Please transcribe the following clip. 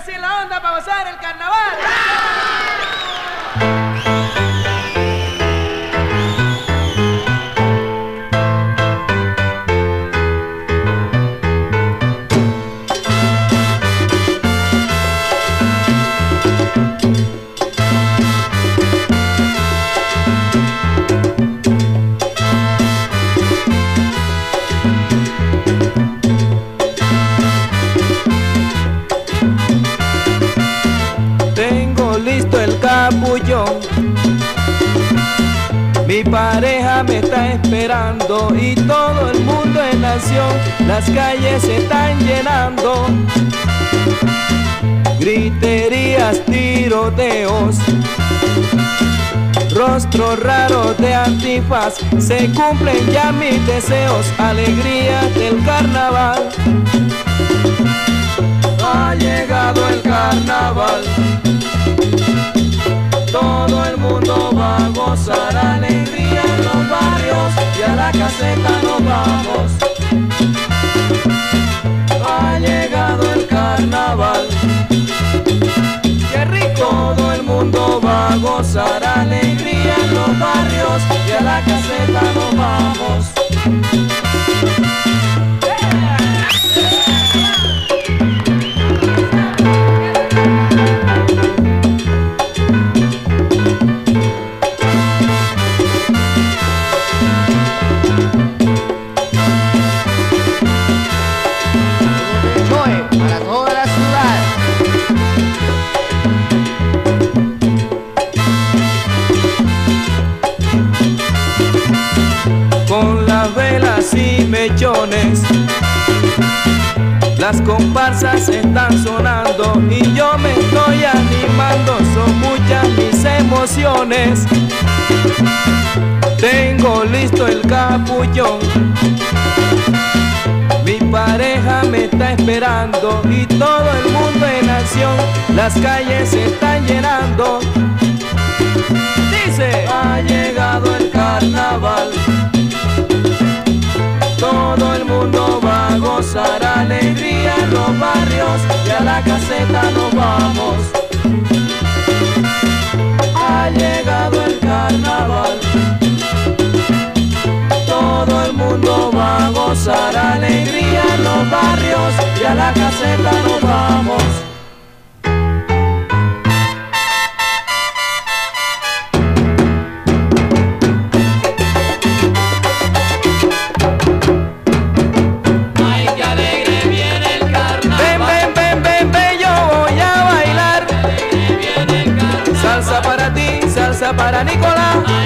así la onda para gozar el carnaval. Mi pareja me está esperando y todo el mundo en acción. Las calles se están llenando. Griterías, tiroteos. Rostros raros de antifaz, se cumplen ya mis deseos, alegría del carnaval. Y a la Las comparsas están sonando y yo me estoy animando, son muchas mis emociones. Tengo listo el capullón. Mi pareja me está esperando y todo el mundo en acción. Las calles se están llenando. Dice, ha llegado el carnaval. Gozar alegría en los barrios y a la caseta nos vamos. Ha llegado el carnaval. Todo el mundo va a gozar alegría en los barrios y a la caseta para Nicolás.